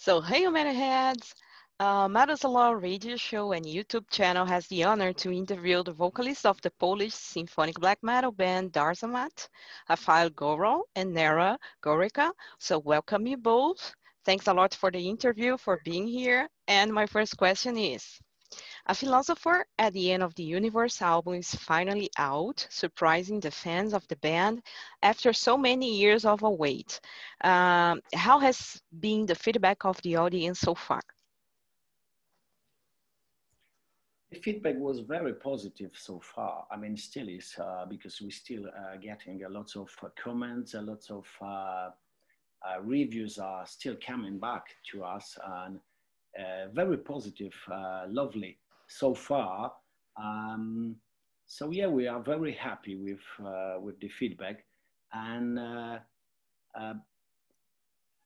So, hey, Metalheads! Uh, Metal's Law radio show and YouTube channel has the honor to interview the vocalist of the Polish symphonic black metal band Darzamat, Rafael Goral and Nera Górecka. So, welcome you both. Thanks a lot for the interview, for being here. And my first question is, a Philosopher at the End of the Universe album is finally out, surprising the fans of the band after so many years of a wait. Um, how has been the feedback of the audience so far? The feedback was very positive so far. I mean, still is uh, because we're still uh, getting a lot of uh, comments, a lot of uh, uh, reviews are still coming back to us, and very positive, lovely so far. Um, so yeah, we are very happy with uh, with the feedback. And uh, uh,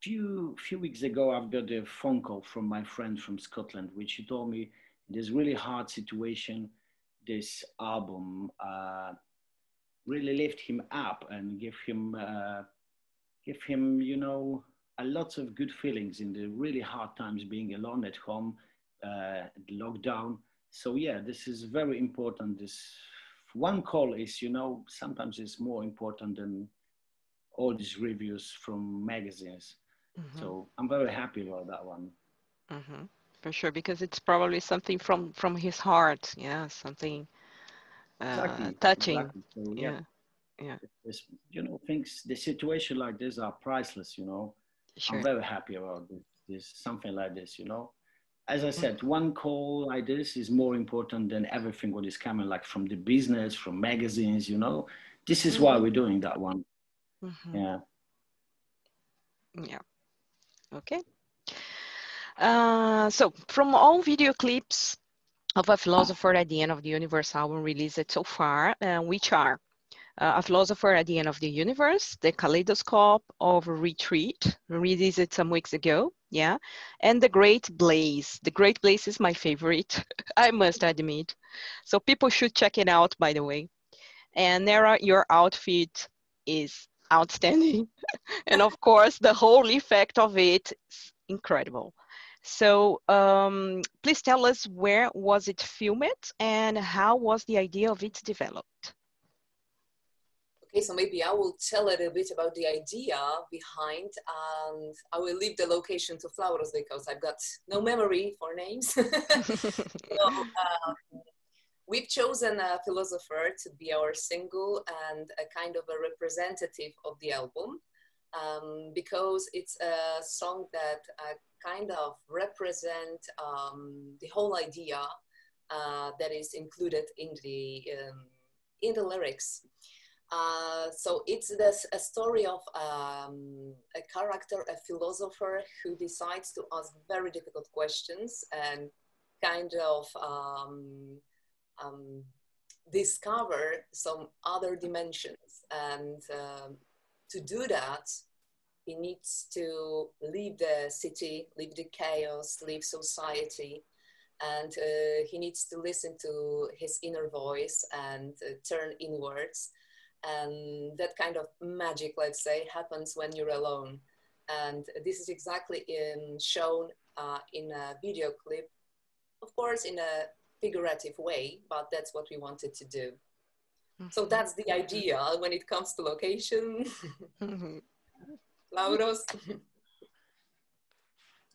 few few weeks ago, I've got a phone call from my friend from Scotland, which he told me this really hard situation. This album uh, really lift him up and give him uh, give him, you know, a lot of good feelings in the really hard times being alone at home, uh, lockdown so yeah, this is very important. This one call is, you know, sometimes it's more important than all these reviews from magazines. Mm-hmm. So I'm very happy about that one. Mm-hmm. For sure, because it's probably something from from his heart. Yeah, something uh, exactly. touching. Exactly. So, yeah. yeah. yeah. you know, things, the situation like this are priceless, you know. Sure. I'm very happy about this, this, something like this, you know as I said, one call like this is more important than everything what is coming like from the business, from magazines, you know. This is mm-hmm. why we're doing that one. Mm-hmm. Yeah. Yeah. Okay. Uh, so from all video clips of a philosopher at the end of the universe album released so far, uh, which are uh, a philosopher at the end of the universe, the kaleidoscope of retreat, released some weeks ago, yeah, and the Great Blaze. The Great Blaze is my favorite, I must admit. So people should check it out, by the way. And Nera, your outfit is outstanding, and of course, the whole effect of it is incredible. So um, please tell us where was it filmed and how was the idea of it developed? Okay, so maybe I will tell a little bit about the idea behind, and I will leave the location to Flauros because I've got no memory for names. so, um, we've chosen a philosopher to be our single and a kind of a representative of the album um, because it's a song that uh, kind of represent um, the whole idea uh, that is included in the um, in the lyrics. Uh, so it's this, a story of um, a character, a philosopher who decides to ask very difficult questions and kind of um, um, discover some other dimensions. And um, to do that, he needs to leave the city, leave the chaos, leave society, and uh, he needs to listen to his inner voice and uh, turn inwards and that kind of magic let's say happens when you're alone and this is exactly in, shown uh, in a video clip of course in a figurative way but that's what we wanted to do so mm-hmm. that's the idea when it comes to location mm-hmm. Flauros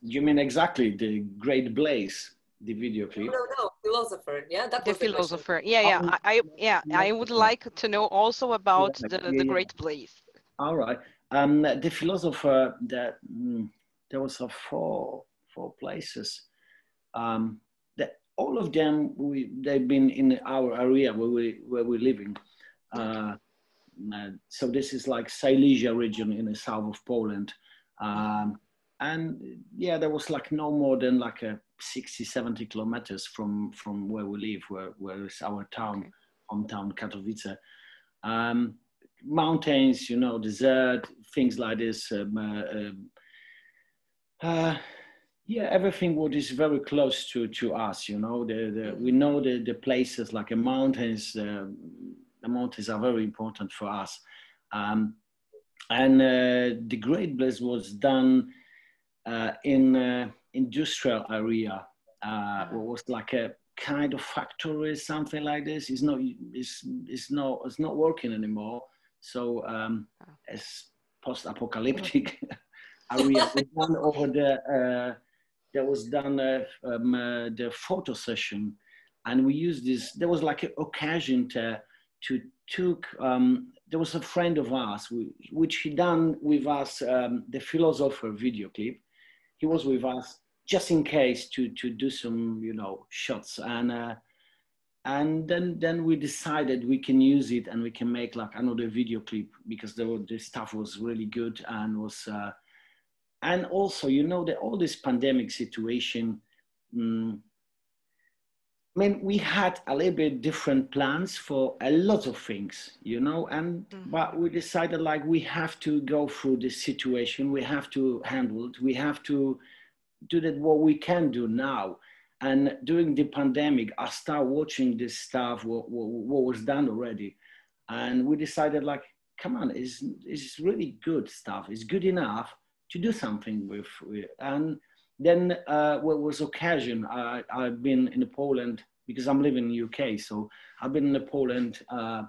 you mean exactly the great blaze the video clip. No, no, philosopher. Yeah, that the philosopher. The yeah, yeah. Um, I, yeah, I would like to know also about the, the great blaze All right. Um, the philosopher that mm, there was a four four places. Um, that all of them we they've been in our area where we where we're living. Uh, uh, so this is like Silesia region in the south of Poland. Um, and yeah, there was like no more than like a 60, 70 kilometers from, from where we live, where, where is our town, okay. hometown, Katowice. Um, mountains, you know, desert, things like this. Um, uh, um, uh, yeah, everything what is very close to, to us, you know, the, the, we know the, the places like the mountains, uh, the mountains are very important for us. Um, and uh, the Great Blaze was done uh, in uh, industrial area. Uh, it was like a kind of factory, something like this. It's not, it's, it's not, it's not working anymore. So um, as post-apocalyptic area done over the, uh, there was done uh, um, uh, the photo session, and we used this. There was like an occasion to to took. Um, there was a friend of ours, which he done with us um, the philosopher video clip. He was with us just in case to to do some you know shots and uh, and then then we decided we can use it and we can make like another video clip because the the stuff was really good and was uh, and also you know that all this pandemic situation. Um, I mean, we had a little bit different plans for a lot of things, you know, and mm-hmm. but we decided like we have to go through this situation, we have to handle it, we have to do that what we can do now. And during the pandemic, I started watching this stuff, what, what, what was done already. And we decided like, come on, it's, it's really good stuff. It's good enough to do something with. with. And then uh, what was occasion, I, I've been in Poland because I'm living in UK. So I've been in Poland, uh,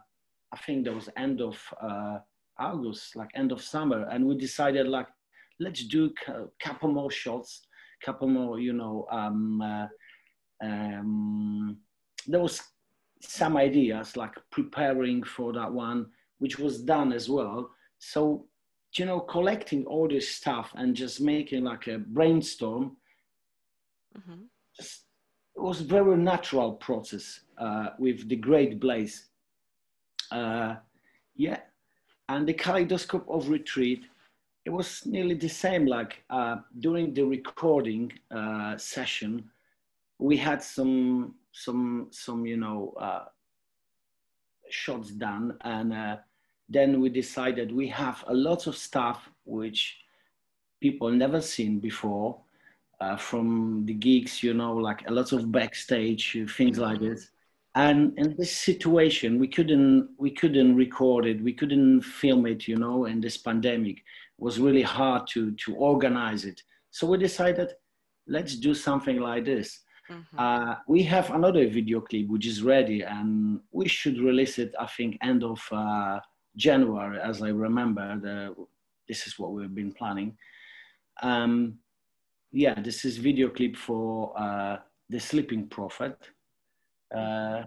I think that was end of uh, August, like end of summer. And we decided like, let's do a couple more shots couple more, you know, um, uh, um, there was some ideas like preparing for that one, which was done as well. So, you know, collecting all this stuff and just making like a brainstorm, mm-hmm. just, it was a very natural process uh, with the Great Blaze. Uh, yeah, and the kaleidoscope of retreat it was nearly the same. Like uh, during the recording uh, session, we had some some some you know uh, shots done, and uh, then we decided we have a lot of stuff which people never seen before. Uh, from the gigs, you know, like a lot of backstage things like this and in this situation we couldn't we couldn't record it we couldn't film it you know in this pandemic was really hard to to organize it. So we decided, let's do something like this. Mm-hmm. Uh, we have another video clip which is ready, and we should release it. I think end of uh, January, as I remember. The, this is what we've been planning. Um, yeah, this is video clip for uh, the Sleeping Prophet, uh,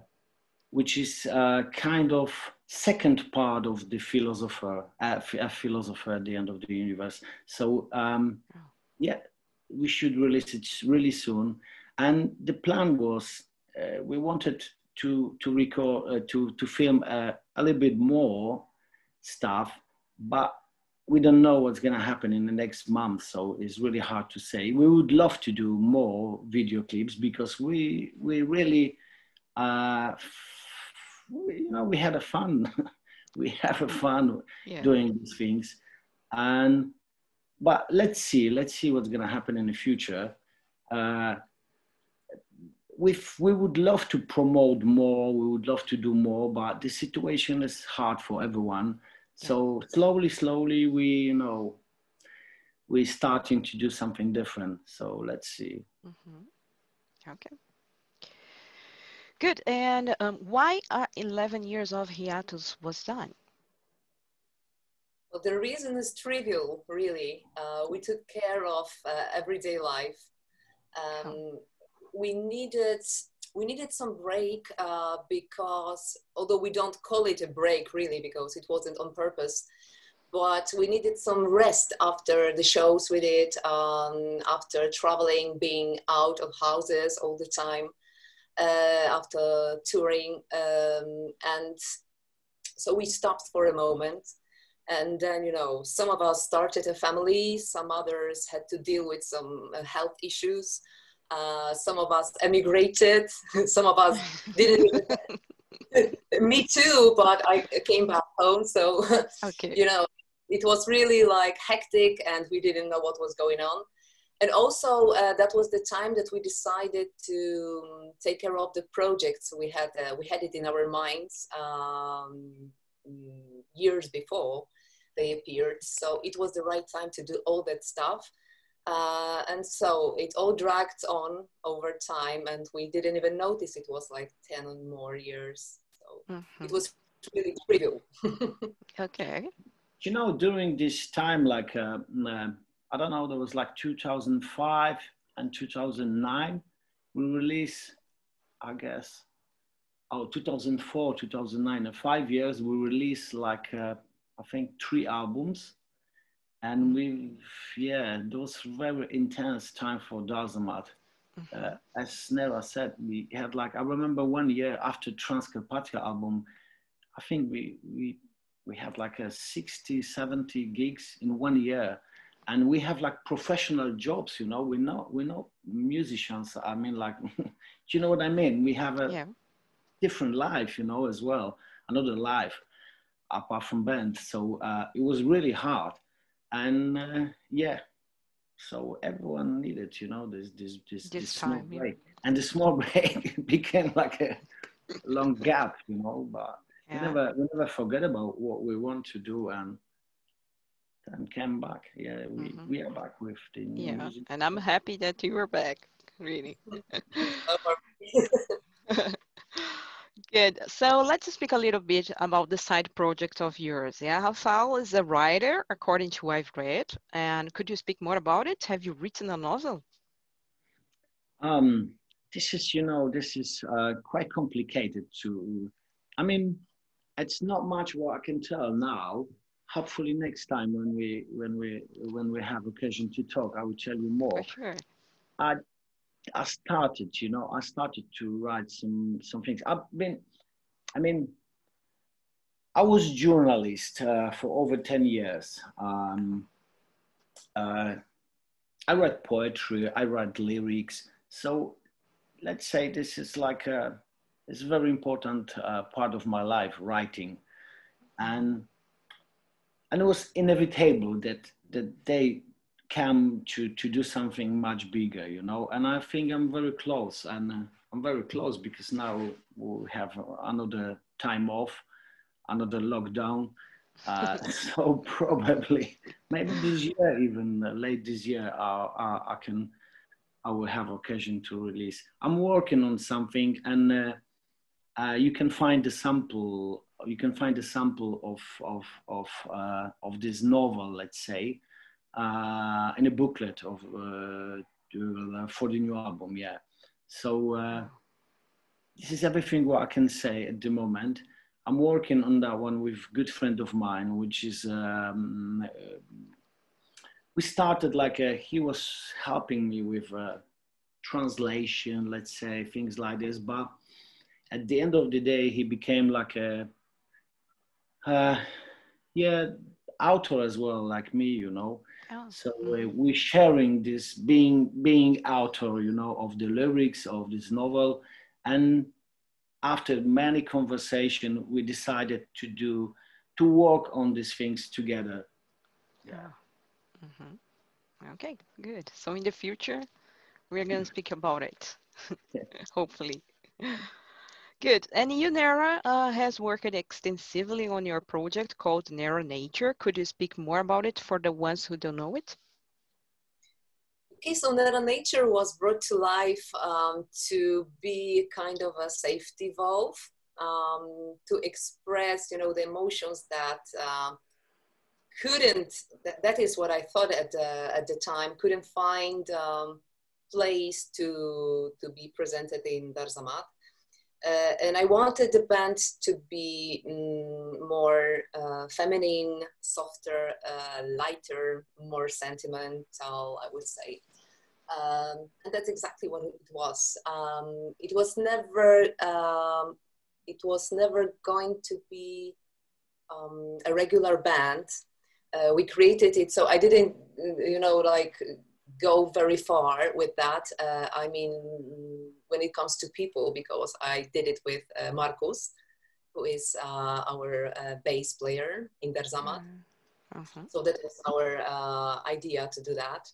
which is uh, kind of second part of the philosopher, a philosopher at the end of the universe. So um, yeah, we should release it really soon. And the plan was uh, we wanted to to record uh, to to film a little bit more stuff, but we don't know what's going to happen in the next month so it's really hard to say we would love to do more video clips because we we really uh, you know, we had a fun. we have a fun yeah. doing these things, and but let's see, let's see what's going to happen in the future. Uh, we we would love to promote more. We would love to do more, but the situation is hard for everyone. Yeah. So slowly, slowly, we you know we're starting to do something different. So let's see. Mm-hmm. Okay. Good. And um, why are 11 years of hiatus was done? Well, the reason is trivial, really. Uh, we took care of uh, everyday life. Um, oh. We needed we needed some break uh, because although we don't call it a break really because it wasn't on purpose, but we needed some rest after the shows we did, um, after traveling, being out of houses all the time uh, after touring. Um, and so we stopped for a moment. And then, you know, some of us started a family, some others had to deal with some uh, health issues. Uh, some of us emigrated, some of us didn't me too, but I came back home. So, okay. you know, it was really like hectic and we didn't know what was going on and also uh, that was the time that we decided to um, take care of the projects we had uh, we had it in our minds um, years before they appeared so it was the right time to do all that stuff Uh, and so it all dragged on over time, and we didn't even notice it was like 10 or more years. So mm-hmm. it was really trivial. okay. You know, during this time, like, uh, uh, I don't know, there was like 2005 and 2009, we released, I guess, oh, 2004, 2009, in five years, we released like, uh, I think, three albums and we yeah those very intense time for Darzamat. Mm-hmm. Uh, as Nera said, we had like I remember one year after Transkarpatia album, I think we we we had like a 60, 70 gigs in one year. And we have like professional jobs, you know, we're not we're not musicians. I mean like do you know what I mean? We have a yeah. different life, you know, as well, another life apart from band. So uh, it was really hard and uh, yeah so everyone needed you know this this this, this, this small time, break yeah. and the small break became like a long gap you know but yeah. we never we never forget about what we want to do and and came back yeah we, mm-hmm. we are back with the yeah music. and i'm happy that you were back really Good. So let's speak a little bit about the side project of yours. Yeah, Rafael is a writer, according to I've read. And could you speak more about it? Have you written a novel? Um, this is, you know, this is uh, quite complicated to. I mean, it's not much what I can tell now. Hopefully, next time when we when we when we have occasion to talk, I will tell you more. For sure. I I started, you know, I started to write some some things. I've been, I mean, I was journalist uh, for over ten years. Um, uh, I write poetry, I write lyrics. So let's say this is like a, it's a very important uh, part of my life, writing, and and it was inevitable that that they come to to do something much bigger you know? And i think i'm very close and uh, i'm very close because now we have another time off another lockdown. Uh, so probably maybe this year even uh, late this year i can i will have occasion to release. I'm working on something and uh, uh, you can find the sample you can find a sample of of of of this novel let's say uh, in a booklet of uh, for the new album. Yeah. So uh, this is everything what I can say at the moment. I'm working on that one with good friend of mine, which is um, we started like a, he was helping me with a translation, let's say things like this. But at the end of the day, he became like a uh, yeah author as well, like me, you know. Oh. So uh, we're sharing this being being author, you know, of the lyrics of this novel, and after many conversation, we decided to do to work on these things together. Yeah. Mm-hmm. Okay, good. So in the future, we're going to speak about it, hopefully. Good. And you, Nera, uh, has worked extensively on your project called Nera Nature. Could you speak more about it for the ones who don't know it? Okay, so Nera Nature was brought to life um, to be kind of a safety valve um, to express, you know, the emotions that uh, couldn't. That, that is what I thought at the at the time. Couldn't find um, place to to be presented in Darzamat. Uh, and I wanted the band to be mm, more uh, feminine, softer, uh, lighter, more sentimental, I would say. Um, and that's exactly what it was. Um, it was never, um, it was never going to be um, a regular band. Uh, we created it, so I didn't, you know, like go very far with that. Uh, I mean, when it comes to people, because I did it with uh, Marcus, who is uh, our uh, bass player in Darzamat. Uh-huh. So that was our uh, idea to do that.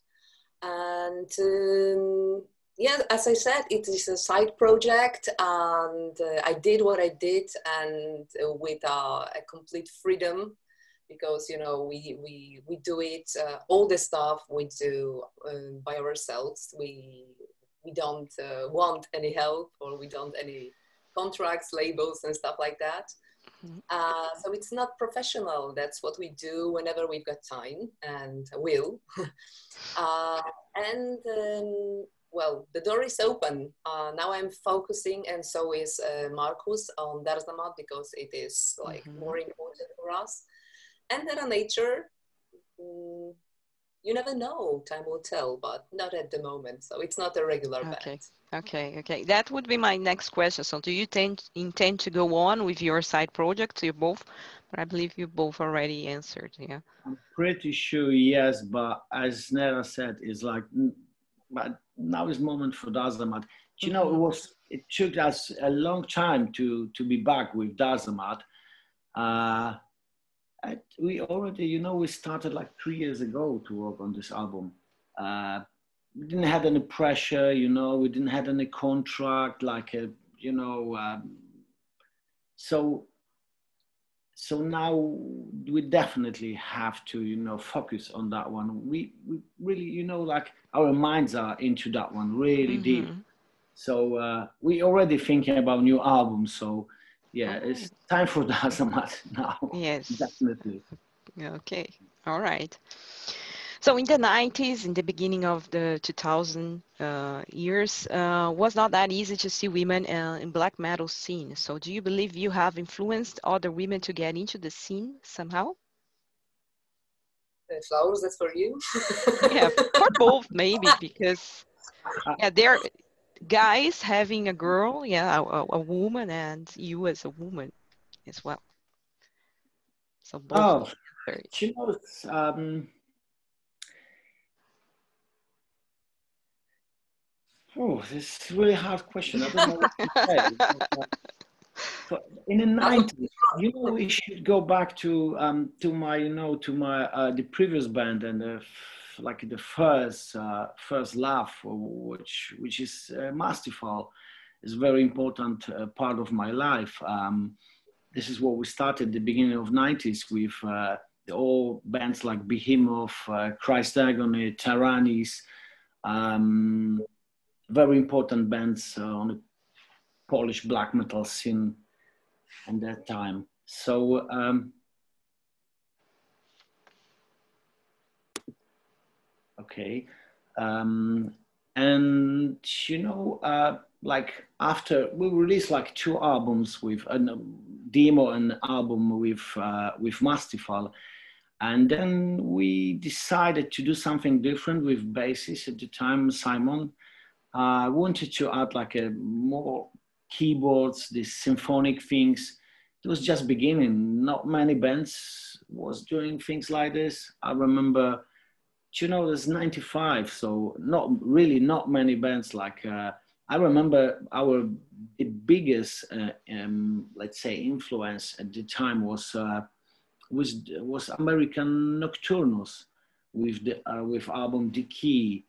And um, yeah, as I said, it is a side project, and uh, I did what I did, and with a complete freedom because you know we we we do it uh, all the stuff we do uh, by ourselves we we don't uh, want any help or we don't any contracts labels and stuff like that mm-hmm. uh, so it's not professional that's what we do whenever we've got time and will uh, and um, well, the door is open. Uh, now I'm focusing, and so is uh, Marcus on Darzamat because it is like mm-hmm. more important for us and then a nature mm, you never know time will tell but not at the moment so it's not a regular okay bet. okay okay that would be my next question so do you tend, intend to go on with your side project you both but i believe you both already answered yeah i'm pretty sure yes but as nera said it's like but now is moment for Darzamat. you know it mm-hmm. was it took us a long time to to be back with Darzamat. Uh, I, we already, you know, we started like three years ago to work on this album. Uh, we didn't have any pressure, you know, we didn't have any contract, like a, you know, um, so so now we definitely have to you know focus on that one we, we really you know like our minds are into that one really mm-hmm. deep so uh, we already thinking about new albums so yeah, okay. it's time for the Darzamat now. Yes. Definitely. Okay. All right. So in the 90s, in the beginning of the 2000 uh, years, uh, was not that easy to see women uh, in black metal scene. So do you believe you have influenced other women to get into the scene somehow? Flauros, that's for you. yeah, for both maybe because yeah, they're guys having a girl, yeah, a, a, woman, and you as a woman as well. So both. Oh, you know, um, oh, this is a really hard question. I don't know what to say. but in the nineties, you know, we should go back to um, to my, you know, to my uh, the previous band and the like the first uh, first love, which which is uh, Mastiphal, is very important uh, part of my life. Um, this is what we started the beginning of 90s with uh, all bands like Behemoth, uh, Christ Agony, Tyrannis, um, very important bands uh, on the Polish black metal scene at that time. So um, okay. Um, and you know uh, like after we released like two albums with a demo and album with uh, with Mastiphal and then we decided to do something different with bassist at the time Simon. I uh, wanted to add like a more keyboards these symphonic things. It was just beginning. Not many bands was doing things like this. I remember you know, there's 95, so not really not many bands like. Uh, I remember our the biggest, uh, um, let's say, influence at the time was uh, was was American Nocturnus with the uh, with album The Key.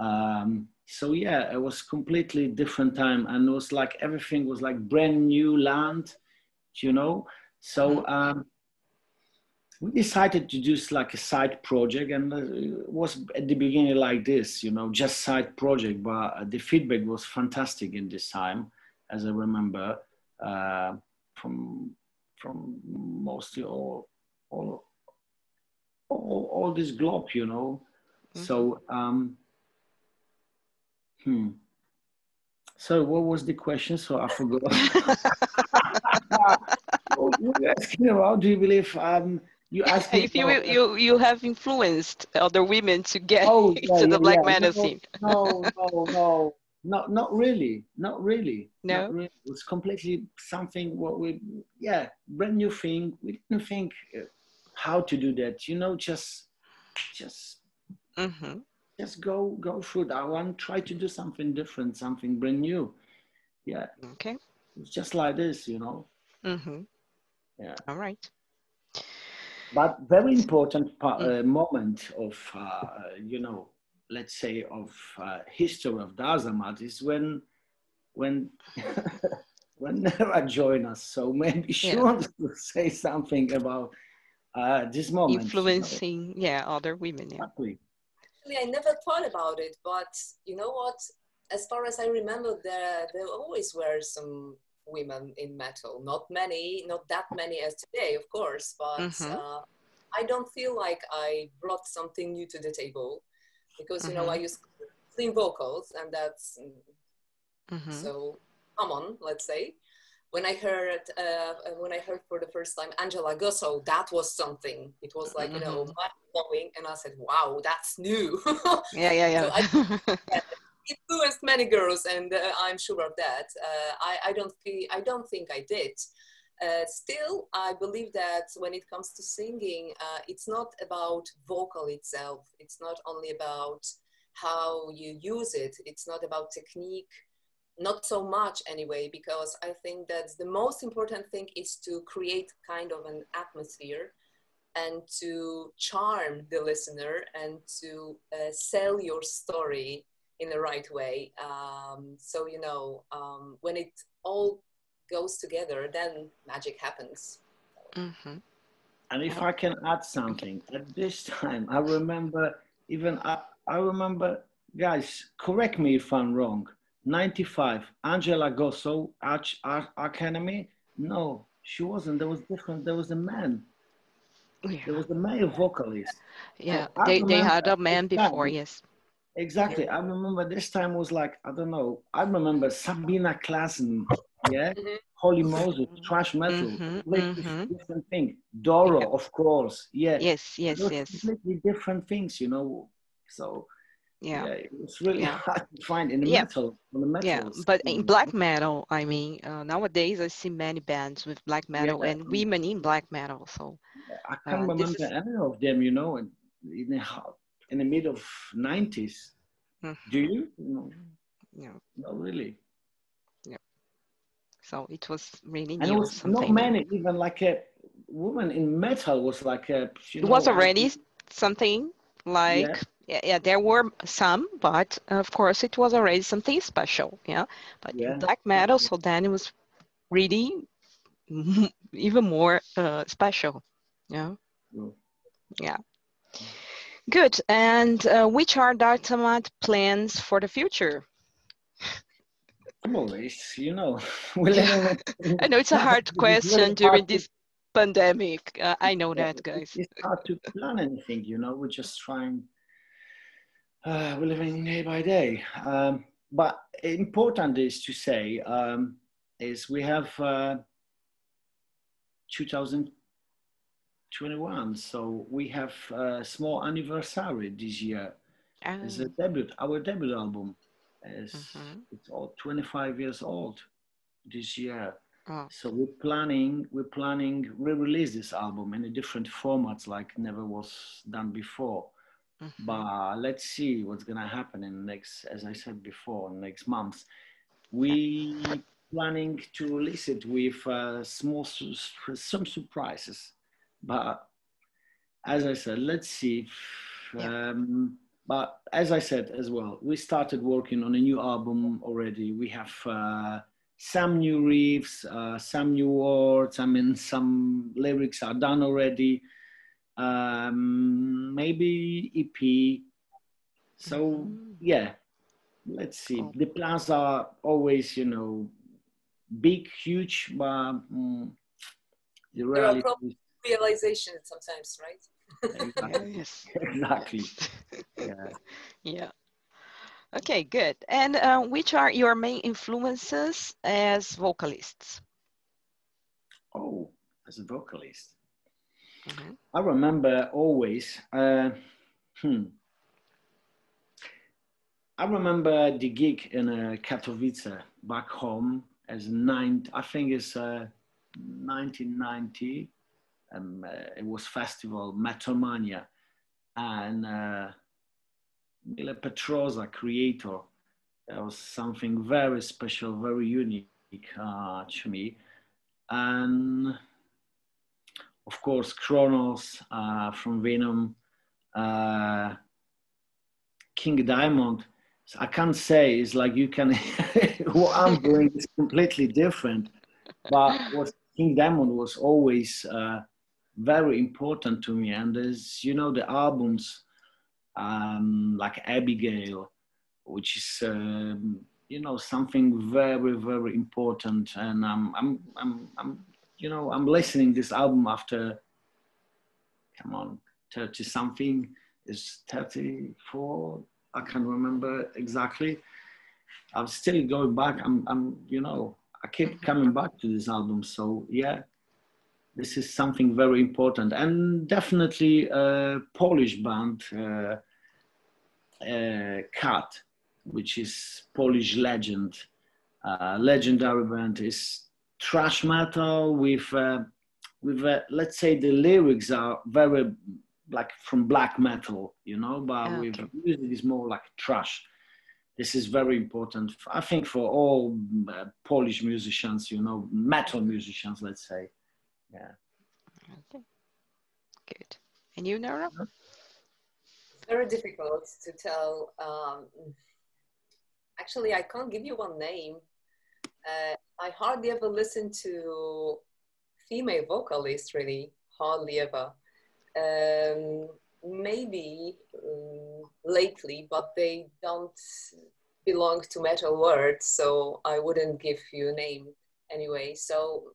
Um, so yeah, it was completely different time, and it was like everything was like brand new land, you know. So mm-hmm. um, we decided to do like a side project and it was at the beginning like this you know just side project but the feedback was fantastic in this time as i remember uh, from from mostly all all all, all this globe you know. Mm-hmm. so um hmm. So what was the question? So i forgot. You asking about do you believe um you asked if you you you have influenced other women to get oh, yeah, into the black yeah. metal no, scene. no, no, no, not not really, not really. No, not really. it was completely something what we yeah brand new thing. We didn't think uh, how to do that. You know, just just mm-hmm. just go go through that one. Try to do something different, something brand new. Yeah. Okay. It's just like this, you know. Mm-hmm. Yeah. All right. But very important part, uh, moment of, uh, you know, let's say of uh, history of Darzamat is when, when, when Nera joined us. So maybe she yeah. wants to say something about uh, this moment influencing you know? yeah other women yeah. exactly. actually i never thought about it but you know what as far as i remember there there always were some women in metal not many not that many as today of course but mm-hmm. uh, i don't feel like i brought something new to the table because you mm-hmm. know i use clean vocals and that's mm-hmm. so common let's say when I heard uh, when I heard for the first time Angela Gossow, that was something. It was like you know mm-hmm. mind blowing, and I said, "Wow, that's new." yeah, yeah, yeah. so I, influenced many girls, and uh, I'm sure of that. Uh, I, I don't I don't think I did. Uh, still, I believe that when it comes to singing, uh, it's not about vocal itself. It's not only about how you use it. It's not about technique not so much anyway because i think that the most important thing is to create kind of an atmosphere and to charm the listener and to uh, sell your story in the right way um, so you know um, when it all goes together then magic happens mm-hmm. and if i can add something at this time i remember even i, I remember guys correct me if i'm wrong 95, Angela Gossow, Arch, Arch Enemy. No, she wasn't. There was different. There was a man. Yeah. There was a male vocalist. Yeah, so they, they had a man before, time, yes. Exactly. Yeah. I remember this time was like, I don't know, I remember Sabina Classen, yeah, mm-hmm. Holy Moses, thrash metal, mm-hmm, completely mm-hmm. different thing. Doro, yeah. of course, yeah. Yes, yes, yes. Completely different things, you know. So yeah. yeah it's really yeah. hard to find in the yeah. metal the metal yeah but in black metal i mean uh, nowadays i see many bands with black metal and women in black metal so i can't uh, remember is... any of them you know in, in the, in the mid of 90s mm-hmm. do you no yeah not really yeah so it was really and it was not many even like a woman in metal was like a it know, was already something like yeah, yeah, there were some, but of course it was already something special. Yeah, but yeah. black metal, so then it was really even more uh, special. Yeah, mm. yeah. Good. And uh, which are Darzamat plans for the future? Always, you know. yeah. I know it's a hard question during this pandemic. Uh, I know that, guys. It's hard to plan anything, you know. We're just trying uh, we're living day by day. Um, but important is to say um, is we have uh, 2021, so we have a small anniversary this year. Oh. It's a debut, our debut album. Is, mm-hmm. It's all 25 years old this year. Oh. So we're planning we're planning re-release this album in a different formats like never was done before. Mm-hmm. But let's see what's gonna happen in next, as I said before, next month. We planning to release it with uh, small some surprises, but as I said, let's see. If, um, but as I said as well, we started working on a new album already. We have uh, some new riffs, uh, some new words. I mean, some lyrics are done already um, maybe EP. So yeah, let's see. Oh. The plans are always, you know, big, huge, but um, the reality. Realization sometimes, right? exactly. yes. exactly. Yeah. yeah. Okay, good. And uh, which are your main influences as vocalists? Oh, as a vocalist. Mm-hmm. I remember always. Uh, hmm. I remember the gig in uh, Katowice back home as nine. I think it's uh, 1990. Um, uh, it was festival Metalmania, and uh, Mille Petrozza, Kreator, that was something very special, very unique uh, to me, and of course, Cronos uh, from Venom, uh, King Diamond. So I can't say it's like you can. what I'm doing is completely different, but what King Diamond was always uh, very important to me. And there's, you know, the albums um, like Abigail, which is, um, you know, something very, very important. And I'm, I'm, I'm, I'm, you know, I'm listening this album after, come on, 30 something, is 34, I can't remember exactly. I'm still going back. I'm, I'm, you know, I keep coming back to this album. So yeah, this is something very important and definitely a Polish band, uh, uh, Kat, which is Polish legend, uh, legendary band is thrash metal with, uh, with uh, let's say the lyrics are very like from black metal, you know, but okay. with music is more like thrash. This is very important, I think, for all uh, Polish musicians, you know, metal musicians, let's say. Yeah. Okay. Good. And you, Nora? Very difficult to tell. Um, actually, I can't give you one name. Uh, I hardly ever listen to female vocalists, really, hardly ever. Um, maybe um, lately, but they don't belong to metal world, so I wouldn't give you a name anyway. So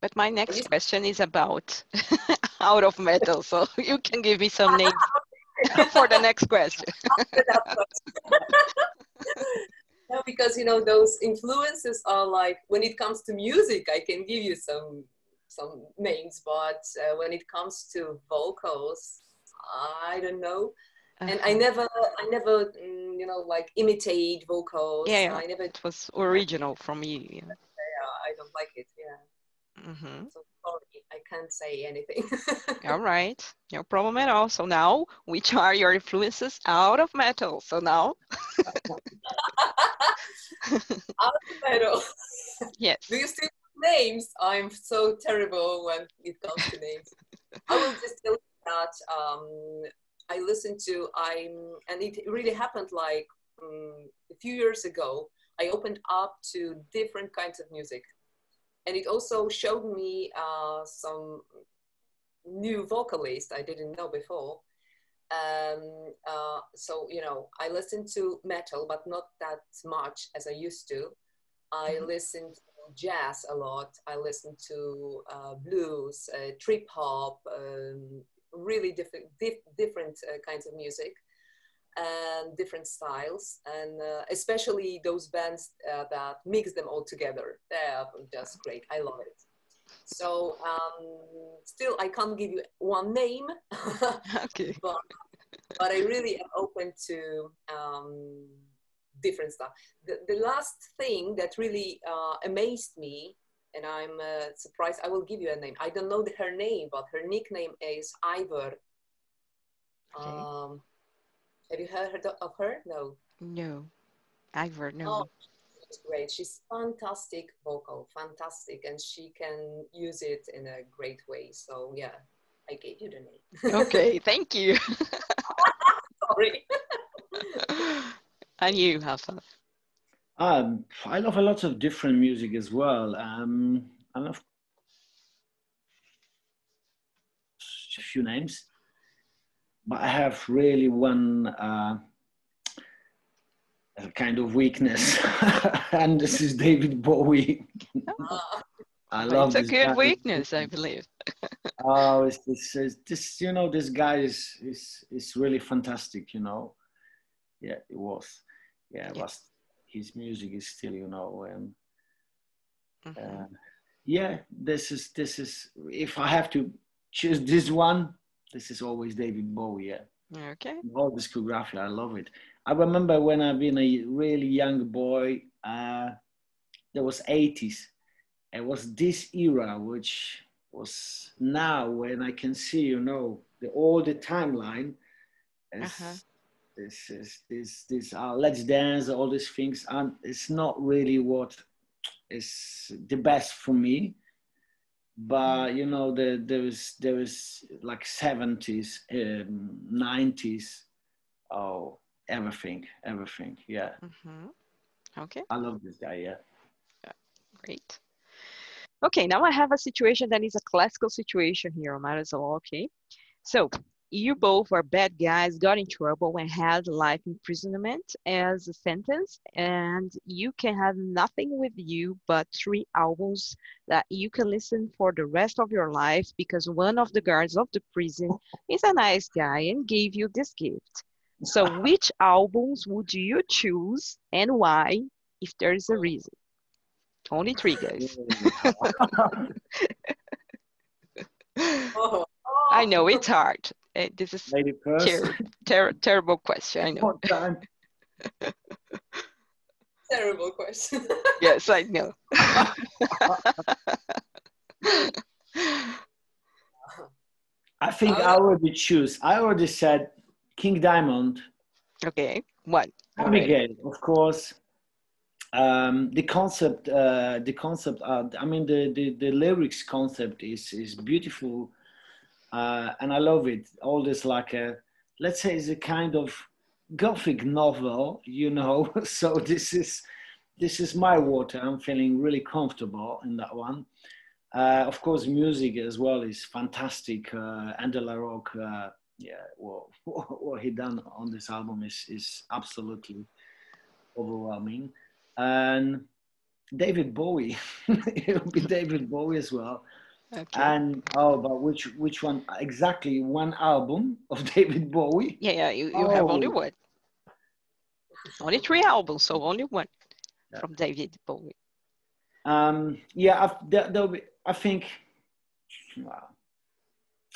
but my next question is about out of metal, so you can give me some names for the next question. no, because you know those influences are like when it comes to music, I can give you some some names, but uh, when it comes to vocals, I don't know. Uh-huh. And I uh-huh. never, I never, mm, you know, like imitate vocals. Yeah, yeah. I never. It was original from you. Yeah. yeah, I don't like it. Yeah. Mm-hmm. So sorry, I can't say anything. all right, no problem at all. So now, which are your influences out of metal? So now, out of metal. Yes. Do you still names? I'm so terrible when it comes to names. I will just tell you that um, I listened to I'm, and it really happened like um, a few years ago. I opened up to different kinds of music and it also showed me uh, some new vocalists I didn't know before. Um, uh, so you know, I listen to metal, but not that much as I used to. I mm-hmm. listen to jazz a lot. I listen to uh, blues, uh, trip hop, um, really different dif- different uh, kinds of music and different styles, and uh, especially those bands uh, that mix them all together. They're just great. I love it. So um, still, I can't give you one name, okay. but but I really am open to um, different stuff. The, the last thing that really uh, amazed me, and I'm uh, surprised, I will give you a name. I don't know her name, but her nickname is Ivor. Okay. Um, have you heard of her? No. No. Ivor, no. Oh, she's great. She's fantastic vocal, fantastic, and she can use it in a great way. So yeah, I gave you the name. okay, thank you. Sorry. and you, Hassan? Um, I love a lot of different music as well. Um, I love a few names but I have really one uh, kind of weakness, and this is David Bowie. Oh. I love it's a good guy. weakness, I believe. oh, it's, it's, it's, this, you know, this guy is, is, is really fantastic, you know. Yeah, it was. Yeah, yeah. but his music is still, you know, and mm-hmm. uh, yeah, this is, this is, if I have to choose this one, this is always David Bowie. Yeah. Okay. All discography, I love it. I remember when I've been a really young boy. Uh, there was 80s. It was this era, which was now when I can see, you know, the all the timeline. uh-huh. This is this this uh, let's dance, all these things, and it's not really what is the best for me but you know the, there was there was like 70s um, 90s oh everything everything yeah mm-hmm. okay i love this guy yeah, yeah. great Okay, now I have a situation that is a classical situation here, I might as well, okay? So you both are bad guys, got in trouble and had life imprisonment as a sentence, and you can have nothing with you but three albums that you can listen for the rest of your life because one of the guards of the prison is a nice guy and gave you this gift. So which albums would you choose and why, if there is a reason? Only three guys. Oh, I know it's hard. Eh, This is Lady first. ter- ter- terrible question. I know. Terrible question. Yes, I know. I think I I already choose. I already said King Diamond, okay, one. All right. Abigail, of course. Um, the concept, uh, the concept. Uh, I mean, the, the the lyrics concept is is beautiful, uh, and I love it. All this like a, let's say, it's a kind of gothic novel, you know. so this is this is my water. I'm feeling really comfortable in that one. Uh, of course, music as well is fantastic. Uh, Andy LaRocque, uh, yeah, what he done on this album is is absolutely overwhelming. And David Bowie, it will be David Bowie as well. Okay. And oh, but which which one exactly? One album of David Bowie. yeah, yeah, you, you have only Oh. one. Only three albums, so only one Yeah. from David Bowie. Um, yeah, I've, there, there'll be, I think wow.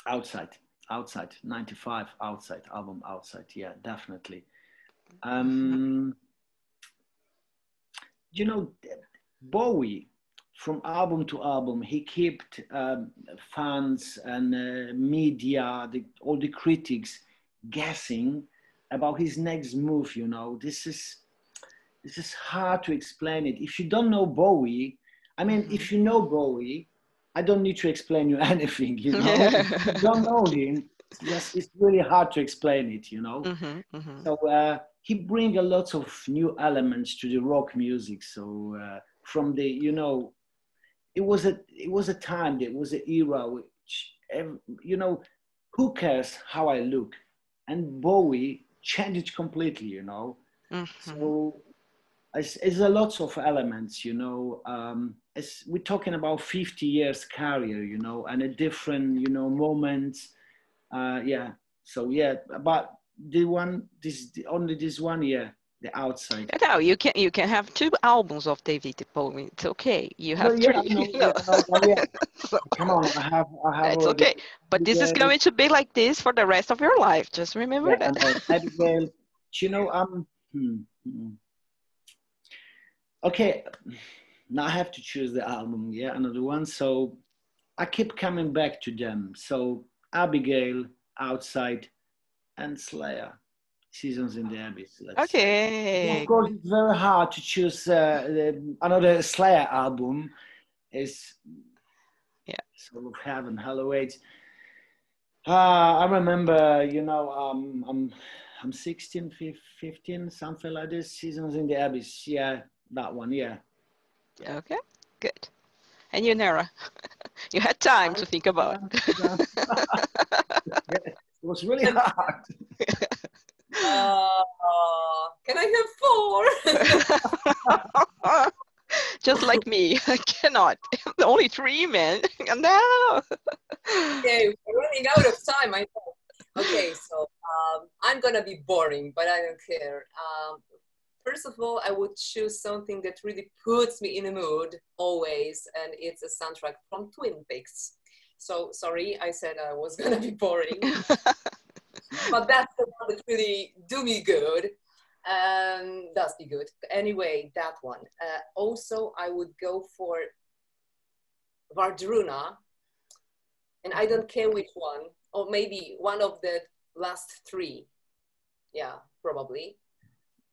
outside, outside, 95, outside, album outside. Yeah, definitely. Um, you know, Bowie, from album to album, he kept um, fans and uh, media, the, all the critics guessing about his next move. You know, this is this is hard to explain it. If you don't know Bowie, I mean, if you know Bowie, I don't need to explain you anything. You know, if you don't know him, it's just it's really hard to explain it. You know. hmm hmm So uh, he bring a lot of new elements to the rock music. So uh, from the you know, it was a it was a time that was an era which you know, who cares how I look, and Bowie changed completely. You know, hmm so it's, it's a lots of elements. You know, um, we're talking about 50 years career. You know, and a different you know moments. Uh, yeah. So yeah, but the one this the, only this one year the outside. No, you can you can have two albums of David Bowie. It's okay. You have three. I know, yeah, know. I know, but yeah. So Come on, I have I have it's okay. But this is going to be like this for the rest of your life. Just remember that. Abigail, you know, um, hmm, hmm. okay, now I have to choose the album, yeah, another one. So I keep coming back to them. So Abigail, Outside, and Slayer, Seasons in the Abyss. let's say. Okay. Of course, it's very hard to choose uh, the, another Slayer album. Is Yeah. South of Heaven, Hell Awaits. Uh, I remember, you know, um, I'm I'm 16, 15, something like this. Seasons in the Abyss. Yeah, that one. Yeah. Okay. Good. And you, Nera, you had time to think about. it was really hard. Uh, can I have four? Just like me, I cannot. Only three men. No. okay, we're running out of time. I know. Okay, so um, I'm gonna be boring, but I don't care. Um, first of all, I would choose something that really puts me in a mood always, and it's a soundtrack from Twin Peaks. So sorry, I said I was gonna be boring, but that's the one that really do me good. Um, does me good. Anyway, that one. Uh, also, I would go for Wardruna, and I don't care which one, or maybe one of the last three. Yeah, probably.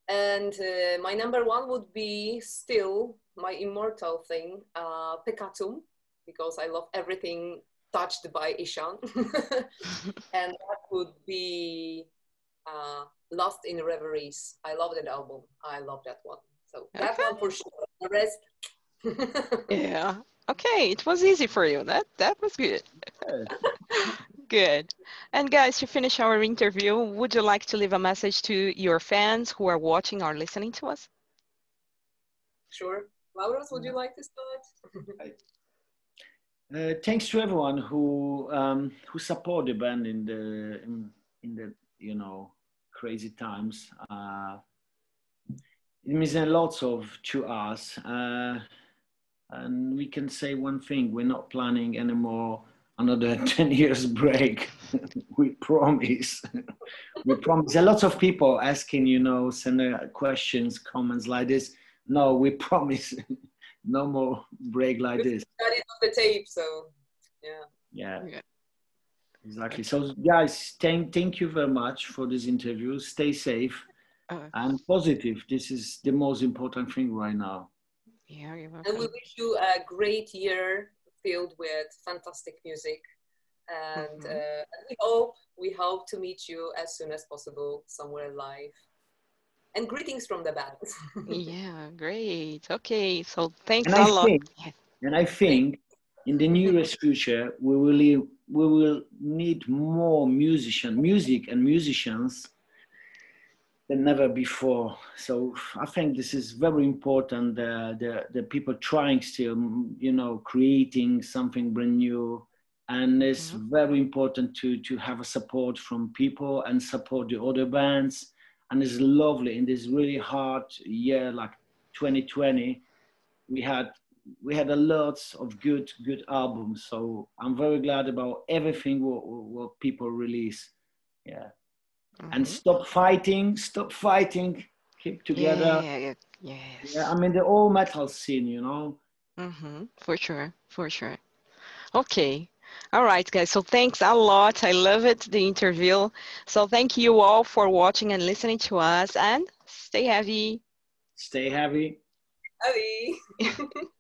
And uh, my number one would be still my immortal thing, uh, Peccatum, because I love everything touched by Ihsahn. and that would be uh, Lost in Reveries. I love that album. I love that one. So that Okay. one for sure. The rest, yeah. Okay, it was easy for you. That that was good. good. And guys, to finish our interview, would you like to leave a message to your fans who are watching or listening to us? Sure. Laura, would you like to start? Uh, thanks to everyone who um, who support the band in the in, in the you know crazy times. Uh, it means a lot of to us. Uh, and we can say one thing: we're not planning anymore another 10 years break. we promise. we promise. A lot of people asking, you know, sending questions, comments like this. No, we promise no more break like this. Got it on the tape, so yeah. Yeah. yeah. Exactly. So, guys, thank thank you very much for this interview. Stay safe uh, and positive. This is the most important thing right now. Yeah, and we wish you a great year filled with fantastic music. And mm-hmm. uh, we hope we hope to meet you as soon as possible somewhere live. And greetings from the band. yeah, great. Okay, so thanks and a I lot. Think, and I think in the nearest future we will we will need more musician music and musicians than never before. So I think this is very important. Uh, the the people trying still, you know, creating something brand new, and it's mm-hmm. very important to to have a support from people and support the other bands. And it's lovely in this really hard year like 2020. We had we had a lot of good good albums. So I'm very glad about everything what, what people release. Yeah mm-hmm. and stop fighting, stop fighting, keep together. Yeah, yeah, yeah. Yes. Yeah, I mean the all metal scene, you know. Mm-hmm. For sure, for sure. Okay. All right, guys. So thanks a lot. I love it, the interview. So thank you all for watching and listening to us and stay heavy. Stay heavy. Heavy.